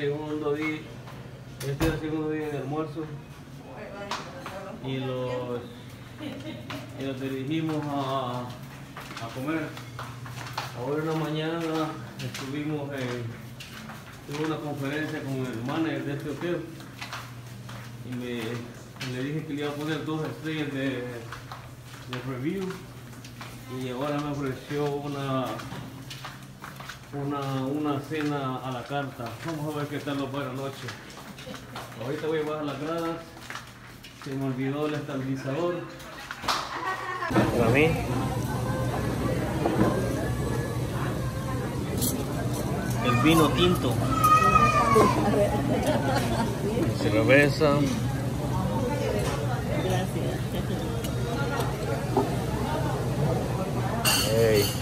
segundo día, este es el segundo día de almuerzo. Y los, y nos dirigimos a, a comer. Ahora en la mañana estuvimos en tuve una conferencia con el manager de este hotel. Y me, le dije que le iba a poner dos estrellas de, de review. Y ahora me ofreció una una, una cena a la carta. Vamos a ver qué tal nos va la noche. Ahorita voy a bajar las gradas. Se me olvidó el estabilizador. Para mí. El vino tinto. Cerveza. Hey.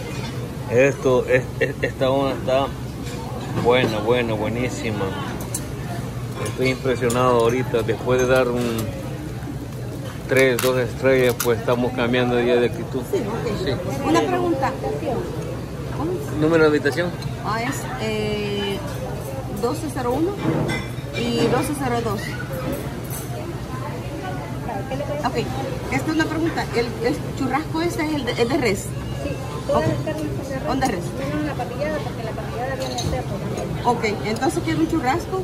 Esto, es, esta onda está buena, buena, buenísima. Estoy impresionado ahorita, después de dar un 3, 2 estrellas, pues estamos cambiando día de actitud. Sí, sí. Una pregunta. ¿Número de habitación? Ah, es eh, 1201 y 1202. Ok, esta es una pregunta. ¿El, el churrasco este es el de, el de res? Todas las carnes son ¿Dónde res? Menos la parrillada, porque la parrillada viene a cerdo también. Ok, entonces quiero un churrasco.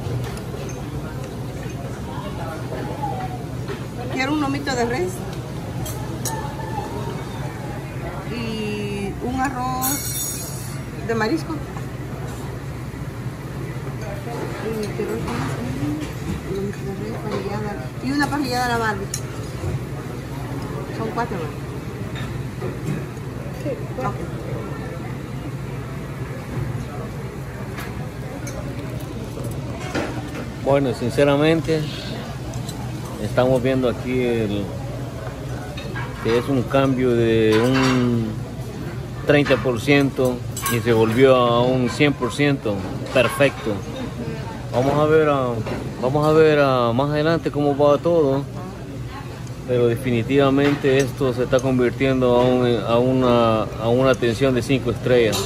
Quiero un lomito de res. Y un arroz de marisco. Y quiero un lomito de res, parrillada. Y una parrillada a la Barbie. Son cuatro. ¿no? Bueno, sinceramente, estamos viendo aquí el, que es un cambio de un 30% y se volvió a un 100%. Perfecto. Vamos a ver, ah, vamos a ver ah, más adelante cómo va todo. Pero definitivamente esto se está convirtiendo a, un- a una, a una atención de 5 estrellas.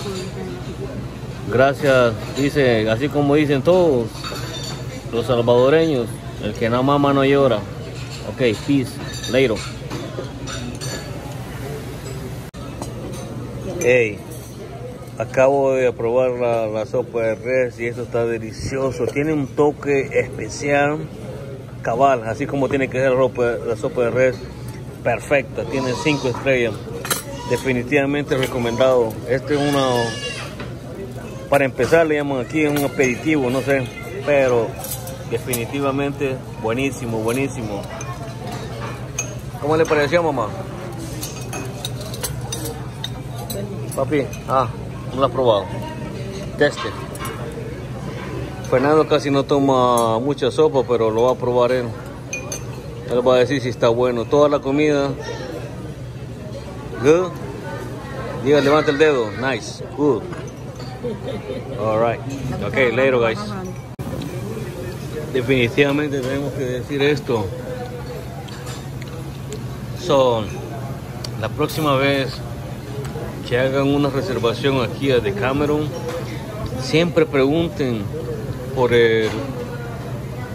Gracias, dice, así como dicen todos, los salvadoreños, el que no mama no llora. Ok, peace, later. Hey, acabo de probar la, la sopa de res y esto está delicioso. Tiene un toque especial, cabal, así como tiene que ser la, sopa de res. Perfecta, tiene 5 estrellas. Definitivamente recomendado. Este es una para empezar le llaman aquí un aperitivo, no sé, pero definitivamente buenísimo, buenísimo. ¿Cómo le pareció mamá? Papi, ah, no lo has probado. Teste. Fernando casi no toma mucha sopa, pero lo va a probar él. Él va a decir si está bueno. Toda la comida. Good. Diga, levanta el dedo. Nice. Good. All right. Okay, later, guys. Definitivamente tenemos que decir esto. So, la próxima vez que hagan una reservación aquí a The Cameron, siempre pregunten por el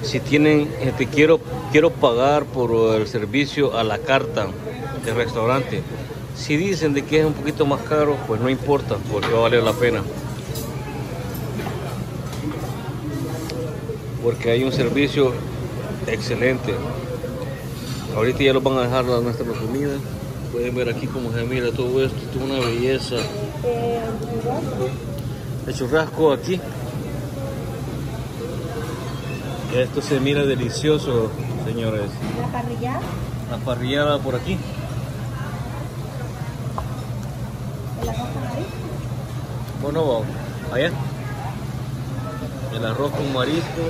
si tienen este, quiero quiero pagar por el servicio a la carta del restaurante. Si dicen de que es un poquito más caro, pues no importa, porque va a valer la pena. porque hay un servicio excelente. Ahorita ya los van a dejar la nuestra comida. Pueden ver aquí cómo se mira todo esto, es una belleza. eh, El churrasco aquí. Esto se mira delicioso, señores. la parrillada, La parrillada por aquí. el arroz con marisco. Bueno, allá. El arroz con marisco.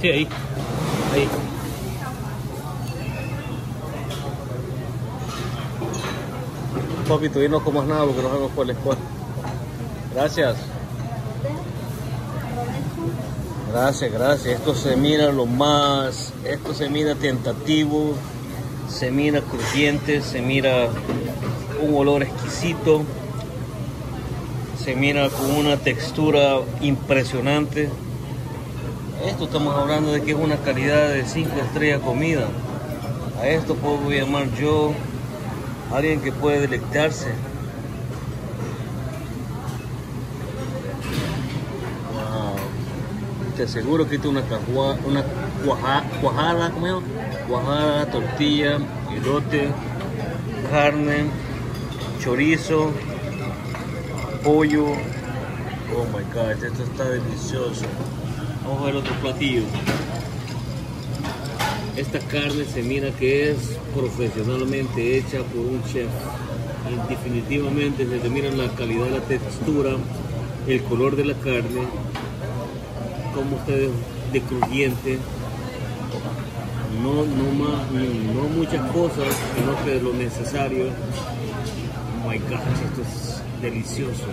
Sí, ahí. Ahí. Papi, todavía no comas nada porque no sabemos cuál es cuál. Gracias. Gracias, gracias. Esto se mira lo más, esto se mira tentativo, se mira crujiente, se mira un olor exquisito. se mira con una textura impresionante. Esto estamos hablando de que es una calidad de 5 estrellas comida. A esto puedo llamar yo alguien que puede delectarse. Te aseguro que esto es una, cajua, una cuaja, cuajada. Cuajada, tortilla, elote, carne, chorizo, pollo. Oh my god, esto está delicioso. Vamos a ver otro platillo. Esta carne se mira que es profesionalmente hecha por un chef. Definitivamente se te mira la calidad la textura, el color de la carne, cómo está de, de crujiente. No, no, más, no muchas cosas, sino que lo necesario. Oh my god, esto es delicioso.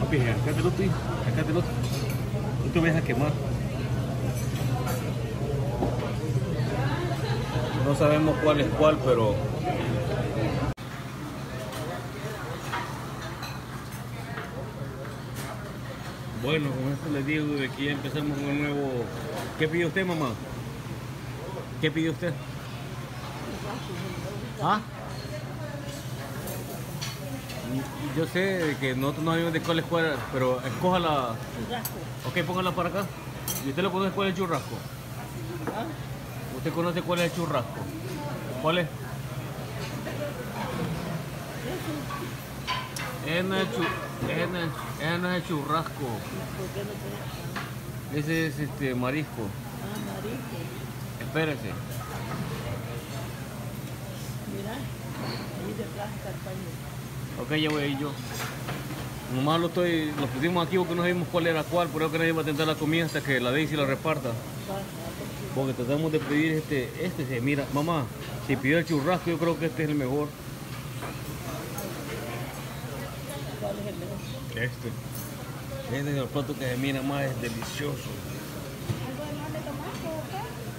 Papi, acá te lo estoy, acá te lo No te vayas a quemar. No sabemos cuál es cuál, pero bueno, con esto les digo de que ya empezamos con un nuevo. ¿Qué pidió usted, mamá? ¿Qué pidió usted? ¿Ah? Yo sé que nosotros no sabemos de cuál es cuál, pero escoja la. Ok, póngala para acá. ¿Y usted lo conoce cuál es el churrasco? ¿Usted conoce cuál es el churrasco? ¿Cuál es? Es no es, chu- es no es el churrasco. Ese es este marisco. Espérese. Ok, ya voy a ir yo. Nomás lo estoy, lo pusimos aquí porque no sabíamos cuál era cuál, por eso que nadie va a tentar la comida hasta que la Daisy la reparta. Porque tratamos de pedir este, este se mira, mamá, si pidió el churrasco yo creo que este es el mejor. Este. Este es el plato que se mira más, es delicioso.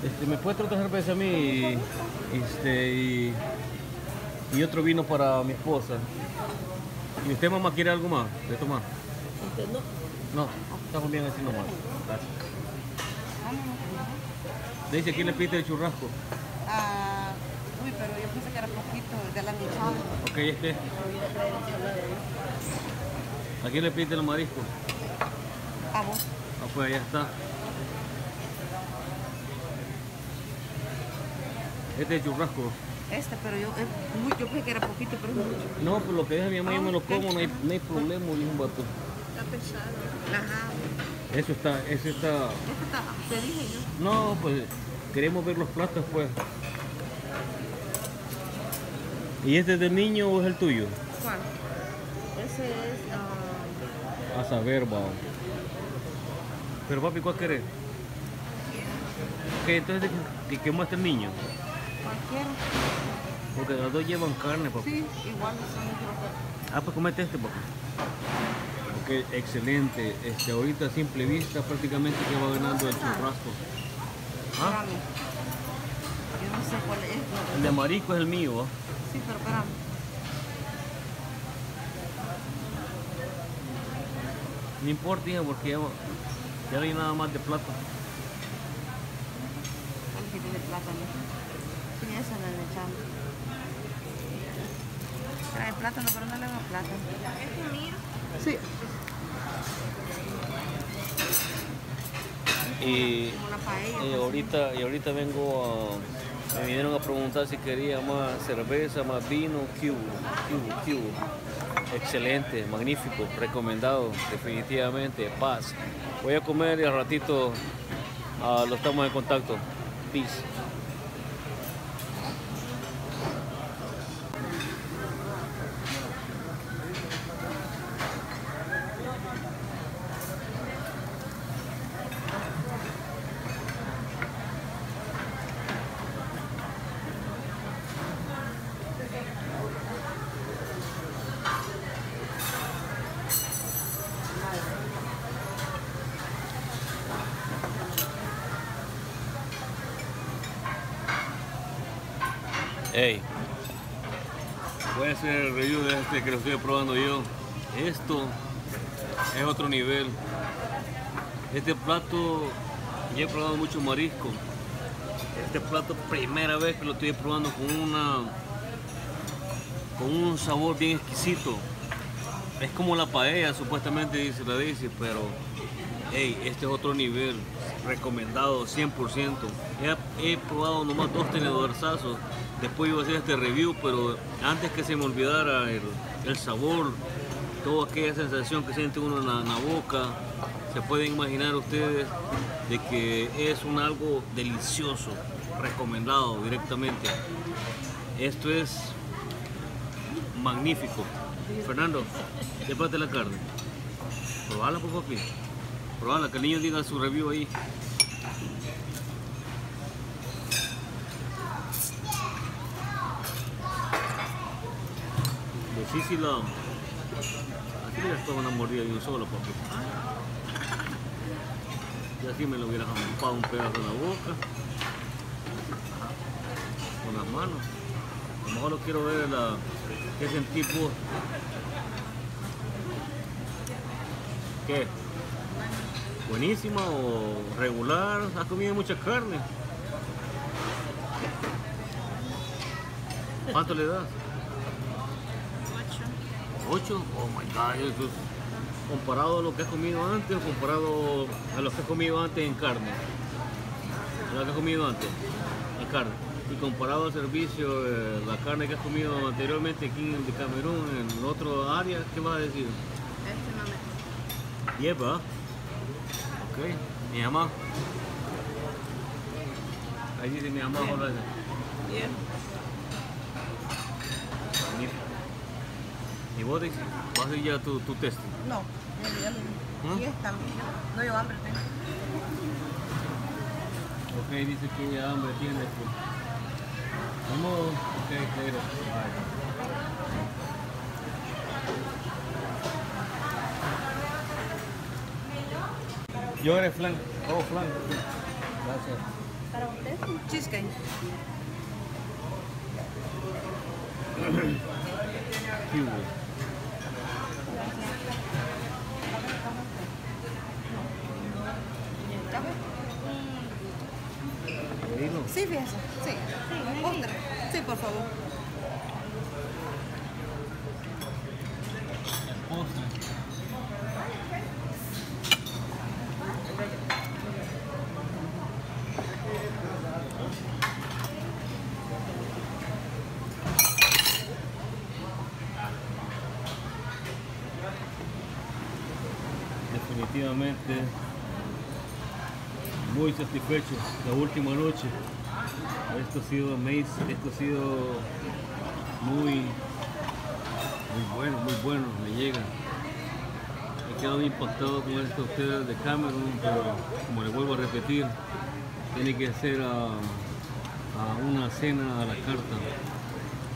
Este, ¿me puede traer cerveza a mí y, este, y, y otro vino para mi esposa? ¿Y usted mamá quiere algo más de tomar? No, estamos bien así nomás. Gracias. Dice, ¿quién le pide el churrasco? Ah, uy, pero yo pensé que era poquito de la michada. Ok, este. ¿A quién le pide el marisco? A vos. Ah, pues allá está. Este es churrasco. Este, pero yo, es muy, yo pensé que era poquito, pero es mucho. No, pues lo que deja mi mamá yo me lo como, no hay, no hay problema, dijo un vato. Está pesado. Ajá. Eso está, eso está. Este está, te dije yo. No, pues queremos ver los platos, pues. ¿Y este es del niño o es el tuyo? ¿Cuál? Ese es, ah, A saber, va. Pero papi, ¿cuál querés? Ok, entonces, ¿de qué muestra el niño? cualquiera. Porque los dos llevan carne, papi. Sí, igual son Ah, pues comete este, papi. Ok, excelente. Este, ahorita a simple vista prácticamente que va ganando el churrasco. ¿Ah? Yo no sé cuál es. El de marisco es el mío, ¿va? Sí, pero espérame. No importa, hija, porque ya, ya no hay nada más de plata. ¿Cuál que tiene plátano? Sí, esa la de echando. Trae plátano, pero no le hago plátano. ¿Este mío? Sí. Y, Como la paella. y pues, ahorita, y ahorita vengo a... Me vinieron a preguntar si quería más cerveza, más vino, ¿qué hubo? ¿Qué hubo? ¿Qué hubo? Excelente, magnífico, recomendado, definitivamente, paz. Voy a comer y al ratito ah, lo estamos en contacto. Peace. Hey, voy a hacer el review de este que lo estoy probando yo. Esto es otro nivel. Este plato, yo he probado mucho marisco. Este plato, primera vez que lo estoy probando con una con un sabor bien exquisito. Es como la paella, supuestamente dice la dice, pero hey, este es otro nivel, recomendado 100%. He, he probado nomás dos tenedorzazos, después iba a hacer este review, pero antes que se me olvidara el, sabor, toda aquella sensación que siente uno en la, en la boca, se pueden imaginar ustedes de que es un algo delicioso, recomendado directamente. Esto es magnífico. Fernando, llévate la carne. Probala, por papi. Probala, que el niño diga su review ahí. Sí, sí, la... Así le toma una mordida de un solo, papi. Y así me lo hubiera jampado un pedazo en la boca. Con las manos. A lo mejor lo quiero ver la... ¿Qué sentís vos? ¿Qué? ¿Buenísima o regular? ¿Has comido mucha carne? ¿Cuánto le das? 8. Oh my god, eso es comparado a lo que has comido antes o comparado a lo que has comido antes en carne. A lo que has comido antes en carne. Y comparado al servicio, eh, la carne que has comido anteriormente aquí en Camerún, en otro área, ¿qué vas a decir? Este no me... Ok. Mi mamá. Ahí dice mi mamá, hola. Bien. ¿Y vos dices? ¿Vas a hacer ya tu, tu test? No, ya, lo está bien. No llevo hambre, tengo. Ok, dice que ya hambre tiene. Pues. Vamos. Ok, later. Bye. Yo eres flan. Oh, flan. Gracias. Para usted. Cheesecake. Sí. Sí. Postre. Sí, por favor. Definitivamente muy satisfecho la última noche. Esto ha sido amazing, esto ha sido muy muy bueno, muy bueno, me llega. He quedado impactado con esto ustedes de Cameron, pero como les vuelvo a repetir, tiene que ser a una cena a la carta.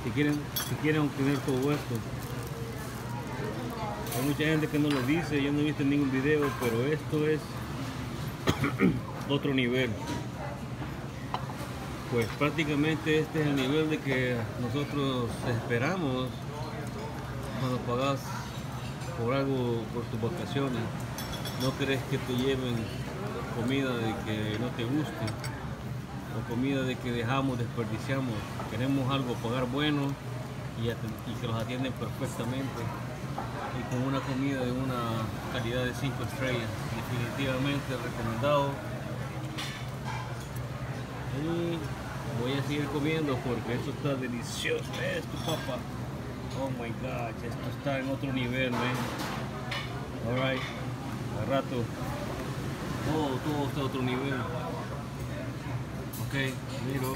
Si quieren, si quieren obtener todo esto. Hay mucha gente que no lo dice, yo no he visto ningún video, pero esto es otro nivel. Pues prácticamente este es el nivel de que nosotros esperamos cuando pagas por algo por tus vacaciones. No crees que te lleven comida de que no te guste o comida de que dejamos, desperdiciamos. Queremos algo pagar bueno y, y que los atienden perfectamente y con una comida de una calidad de 5 estrellas. Definitivamente recomendado. Voy a seguir comiendo porque esto está delicioso. Esto, papá. Oh my gosh, esto está en otro nivel, man. Alright, al rato. Todo, todo está a otro nivel. Ok, miro.